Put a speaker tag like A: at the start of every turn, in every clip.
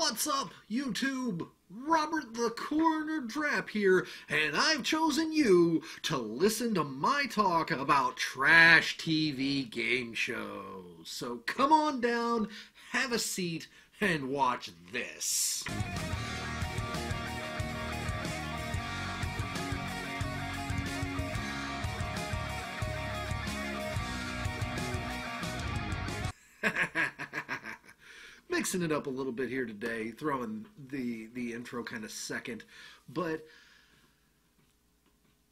A: What's up, YouTube? Robert the Coroner Drapp here, and I've chosen you to listen to my talk about trash TV game shows. So come on down, have a seat, and watch this. mixing it up a little bit here today, throwing the the intro kind of second, but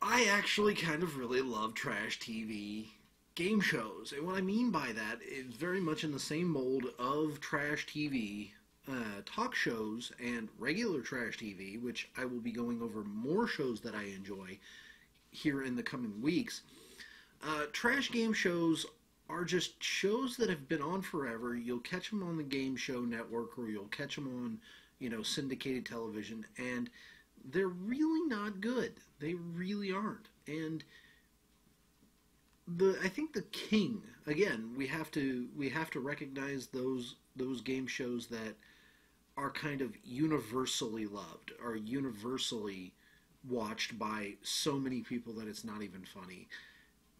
A: I actually kind of really love trash TV game shows, and what I mean by that is very much in the same mold of trash TV. Uh, talk shows and regular trash TV, which I will be going over more shows that I enjoy here in the coming weeks. Uh, trash game shows are just shows that have been on forever. You'll catch them on the Game Show Network or you'll catch them on, you know, syndicated television, and they're really not good. They really aren't. And the I think the king again we have to we have to recognize those those game shows that are kind of universally loved are universally watched by so many people that it's not even funny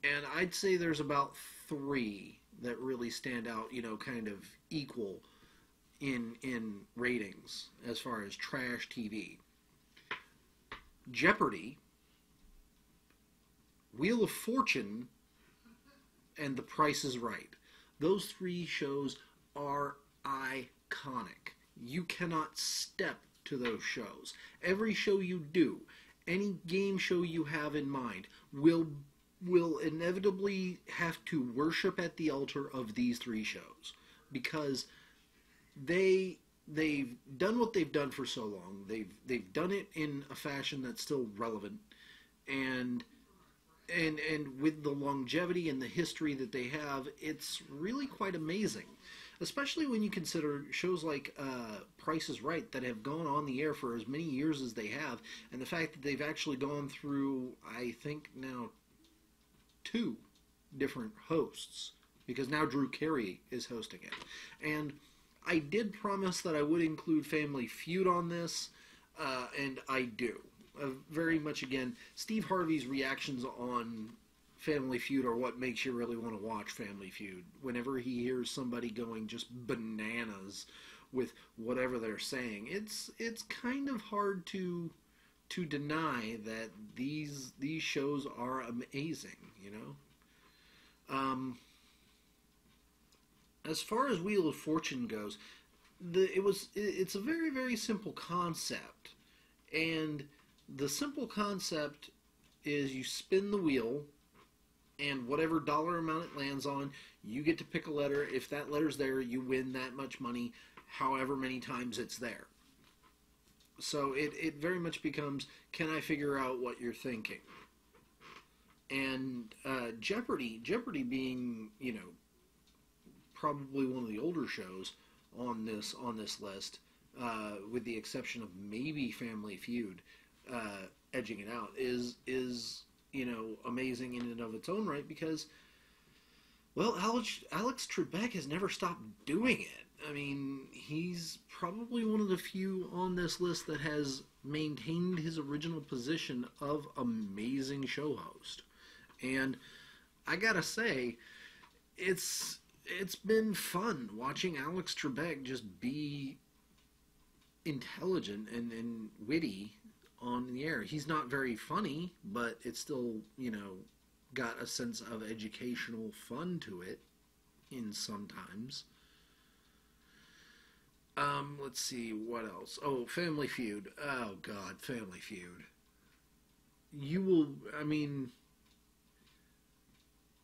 A: and I'd say there's about three that really stand out, you know, kind of equal in in ratings as far as trash TV. Jeopardy, Wheel of Fortune, and The Price is Right. Those three shows are iconic. You cannot step to those shows. Every show you do, any game show you have in mind, will will inevitably have to worship at the altar of these three shows because they they've done what they've done for so long. They've they've done it in a fashion that's still relevant and and and with the longevity and the history that they have, it's really quite amazing. Especially when you consider shows like uh, Price is Right that have gone on the air for as many years as they have, and the fact that they've actually gone through, I think now two different hosts because now Drew Carey is hosting it. And I did promise that I would include Family Feud on this, uh, and I do. Uh, very much again, Steve Harvey's reactions on Family Feud are what makes you really want to watch Family Feud. Whenever he hears somebody going just bananas with whatever they're saying, it's it's kind of hard to to deny that these these shows are amazing. You know. Um, as far as Wheel of Fortune goes, the it was it's a very very simple concept, and the simple concept is you spin the wheel, and whatever dollar amount it lands on, you get to pick a letter. If that letter's there, you win that much money, however many times it's there. So it, it very much becomes can I figure out what you're thinking? And uh, Jeopardy, Jeopardy being, you know, probably one of the older shows on this on this list, uh, with the exception of maybe Family Feud, uh, edging it out, is is you know amazing in and of its own right because, well, Alex Alex Trebek has never stopped doing it. I mean, he's probably one of the few on this list that has maintained his original position of amazing show host. And I gotta say, it's it's been fun watching Alex Trebek just be intelligent and, and witty on the air. He's not very funny, but it's still, you know, got a sense of educational fun to it in sometimes. Um, let's see what else. Oh, Family Feud. Oh God, Family Feud. You will. I mean,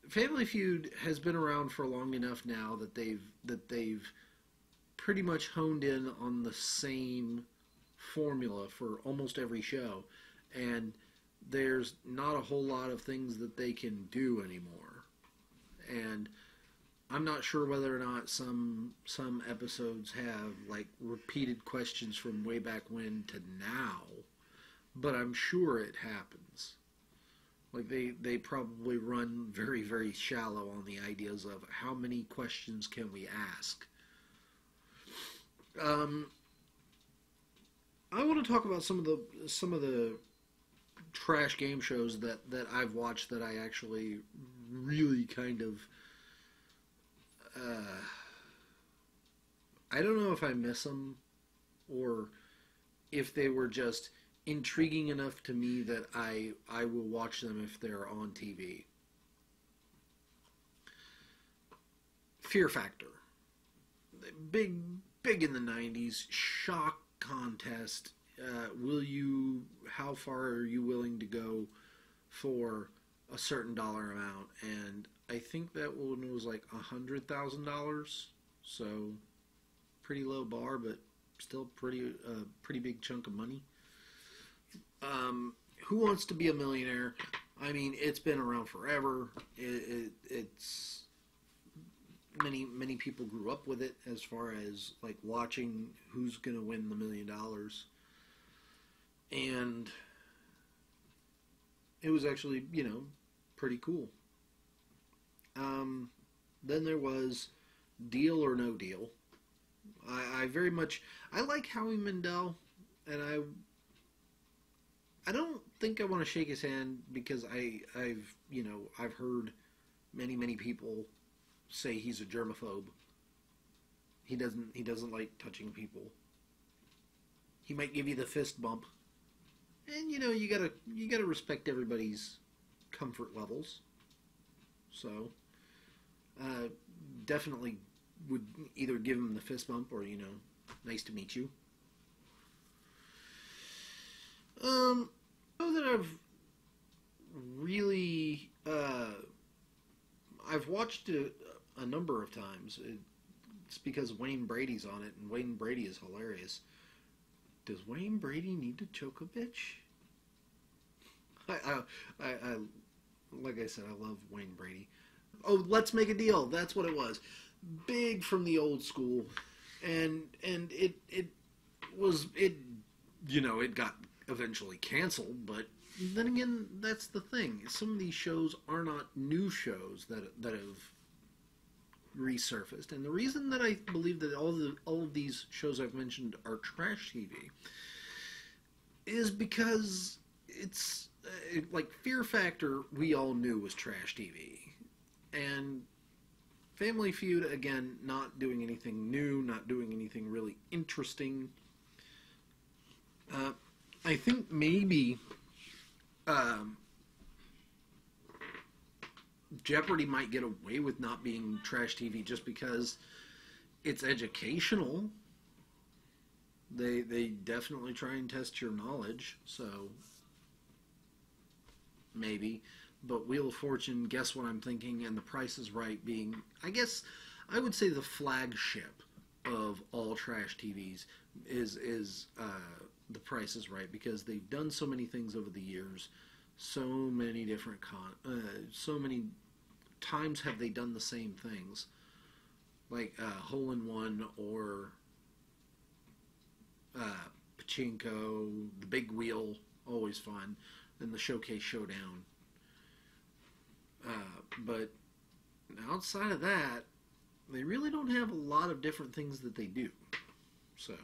A: Family Feud has been around for long enough now that they've that they've pretty much honed in on the same formula for almost every show, and there's not a whole lot of things that they can do anymore, and I'm not sure whether or not some some episodes have like repeated questions from way back when to now, but I'm sure it happens. Like they they probably run very very shallow on the ideas of how many questions can we ask. Um, I want to talk about some of the some of the trash game shows that that I've watched that I actually really kind of. Uh, I don't know if I miss them or if they were just intriguing enough to me that I I will watch them if they're on TV. Fear Factor. Big big in the 90s shock contest uh, will you how far are you willing to go for a certain dollar amount and i think that one was like a hundred thousand dollars so pretty low bar but still pretty uh, pretty big chunk of money. Um, who wants to be a millionaire? I mean it's been around forever. It, it, it's many many people grew up with it as far as like watching who's going to win the million dollars. And it was actually you know pretty cool um, then there was deal or no deal I, I very much i like howie mandel and i i don't think i want to shake his hand because i i've you know i've heard many many people say he's a germaphobe. He doesn't he doesn't like touching people. He might give you the fist bump. And you know, you gotta you gotta respect everybody's comfort levels. So uh, definitely would either give him the fist bump or, you know, nice to meet you. Um know that I've really uh, I've watched it a number of times. It's because Wayne Brady's on it, and Wayne Brady is hilarious. Does Wayne Brady need to choke a bitch? I, I, I, I, like I said, I love Wayne Brady. Oh, let's make a deal. That's what it was. Big from the old school, and and it it was it, you know, it got eventually canceled, but then again, that's the thing. Some of these shows are not new shows that that have resurfaced. And the reason that I believe that all the all of these shows I've mentioned are trash TV is because it's uh, like Fear Factor. We all knew was trash TV, and Family Feud again, not doing anything new, not doing anything really interesting. Uh, I think maybe. Um, Jeopardy might get away with not being trash TV just because it's educational. They they definitely try and test your knowledge, so maybe. But Wheel of Fortune, guess what I'm thinking, and The Price is Right being, I guess, I would say the flagship of all trash TVs is is uh, The Price is Right because they've done so many things over the years, so many different con, uh, so many times have they done the same things, like uh, hole in one or uh, pachinko, the big wheel, always fun, and the showcase showdown. Uh, but outside of that, they really don't have a lot of different things that they do. So,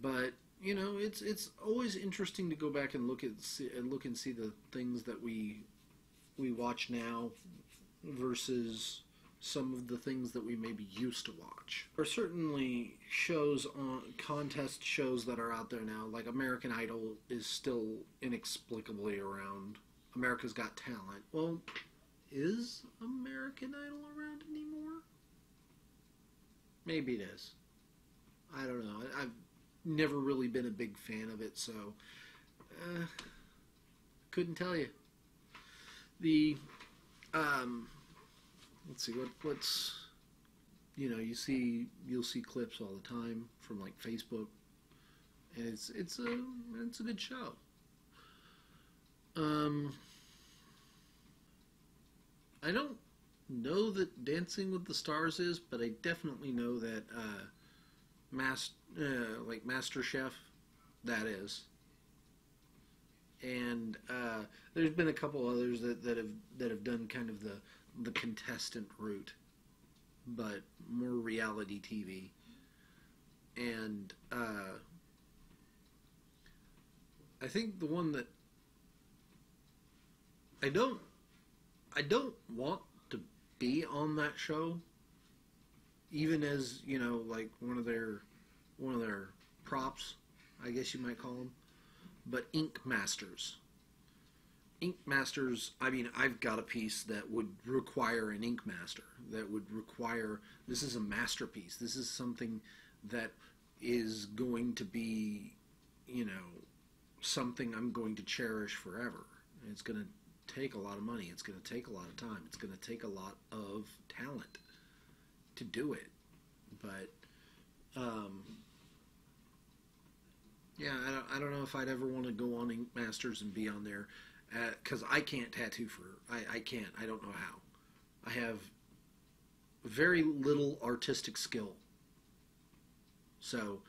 A: but you know, it's it's always interesting to go back and look at see, and look and see the things that we we watch now versus some of the things that we maybe used to watch. Are certainly shows on contest shows that are out there now, like American Idol is still inexplicably around. America's Got Talent. Well, is American Idol around anymore? Maybe it is. I don't know. I've never really been a big fan of it, so uh, couldn't tell you. The um, let's see what what's you know you see you'll see clips all the time from like Facebook, and it's it's a it's a good show. Um, I don't know that Dancing with the Stars is, but I definitely know that uh, Mas- uh, like Master Chef that is and uh, there's been a couple others that, that have that have done kind of the the contestant route, but more reality TV. and uh, I think the one that I don't I don't want to be on that show, even as you know, like one of their one of their props, I guess you might call them, but Ink Masters. Ink Masters, I mean, I've got a piece that would require an Ink Master, that would require, this is a masterpiece. This is something that is going to be, you know, something I'm going to cherish forever. It's going to take a lot of money. It's going to take a lot of time. It's going to take a lot of talent to do it. But, um, yeah, I don't, I don't know if I'd ever want to go on Ink Masters and be on there because uh, I can't tattoo for I, I can't I don't know how. I have very little artistic skill. So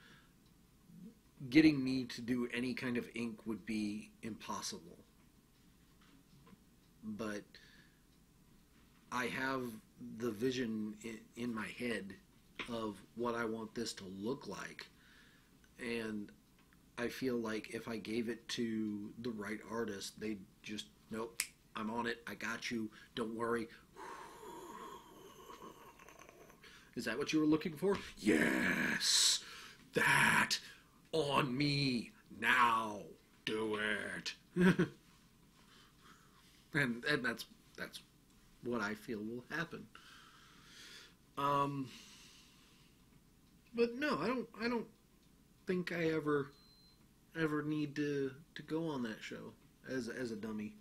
A: getting me to do any kind of ink would be impossible. But I have the vision in, in my head of what I want this to look like. And I feel like if I gave it to the right artist, they'd just, nope, I'm on it. I got you. Don't worry. Is that what you were looking for? Yes. That on me now. Do it. and and that's that's what I feel will happen. Um but no, I don't I don't think I ever ever need to to go on that show as as a dummy,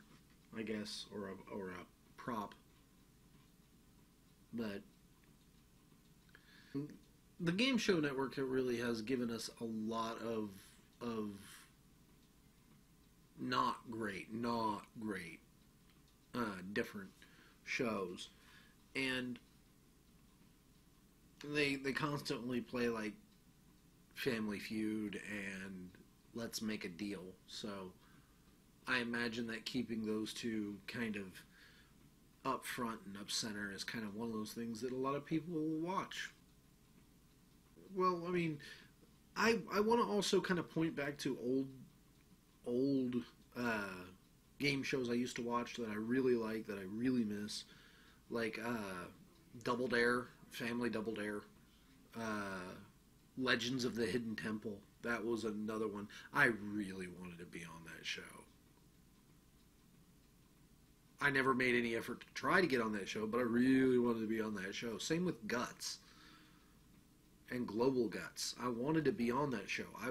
A: I guess, or a or a prop. But the game show network really has given us a lot of of not great, not great, uh, different shows, and they they constantly play like Family Feud and let's make a deal. So I imagine that keeping those two kind of up front and up center is kind of one of those things that a lot of people will watch. Well, I mean, I I want to also kind of point back to old old uh, game shows I used to watch that I really like that I really miss, like uh, Double Dare, Family Double Dare, uh, Legends of the Hidden Temple that was another one. I really wanted to be on that show. I never made any effort to try to get on that show, but I really wanted to be on that show. Same with Guts and Global Guts. I wanted to be on that show. I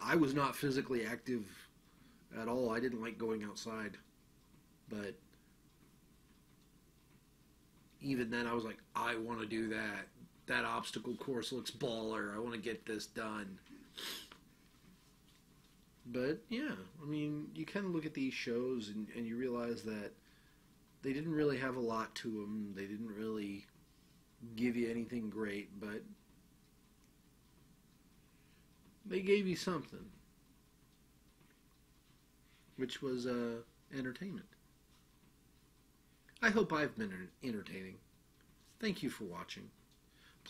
A: I was not physically active at all. I didn't like going outside. But even then I was like I want to do that that obstacle course looks baller. I want to get this done. But yeah, I mean, you kind of look at these shows and, and you realize that they didn't really have a lot to them. They didn't really give you anything great, but they gave you something, which was uh, entertainment. I hope I've been entertaining. Thank you for watching.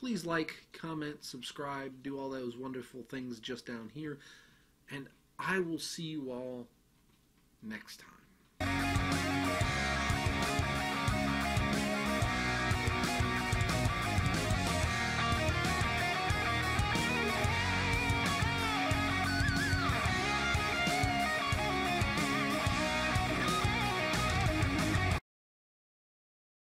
A: Please like, comment, subscribe, do all those wonderful things just down here. And I will see you all next time.